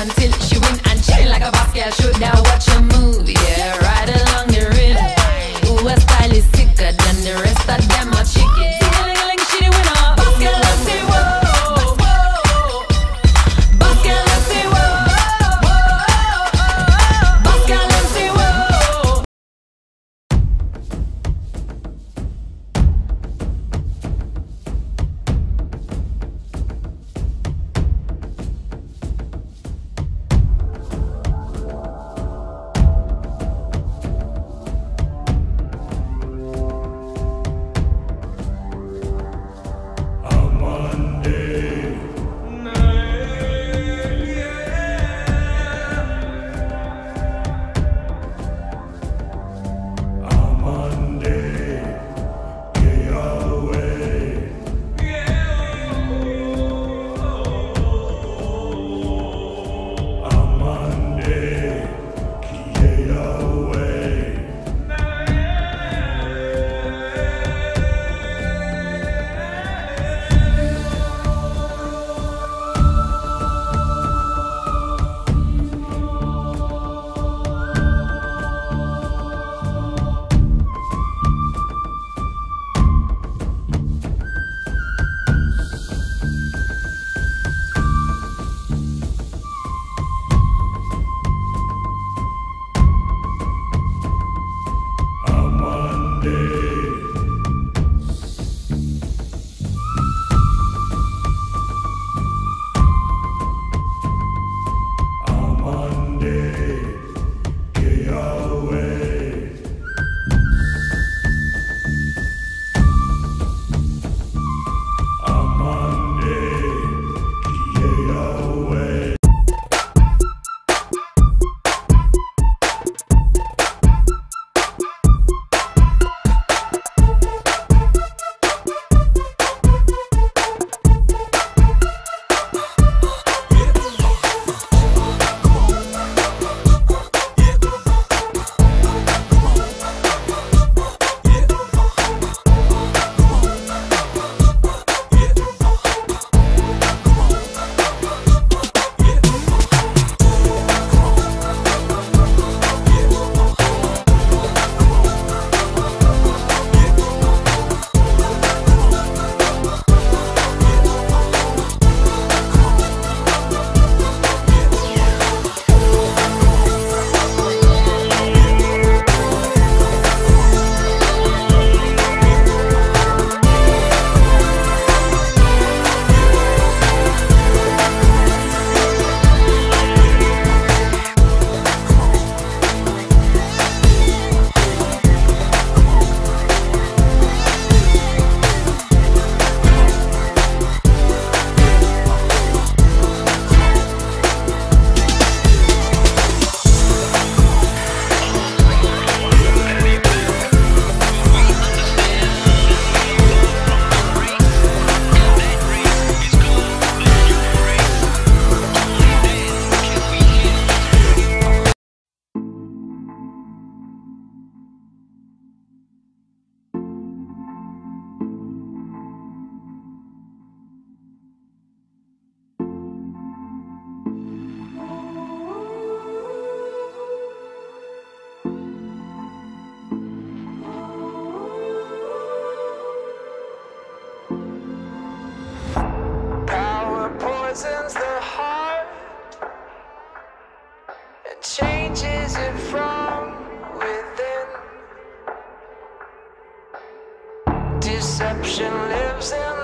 until she win and chill like a boss girl. Deception lives in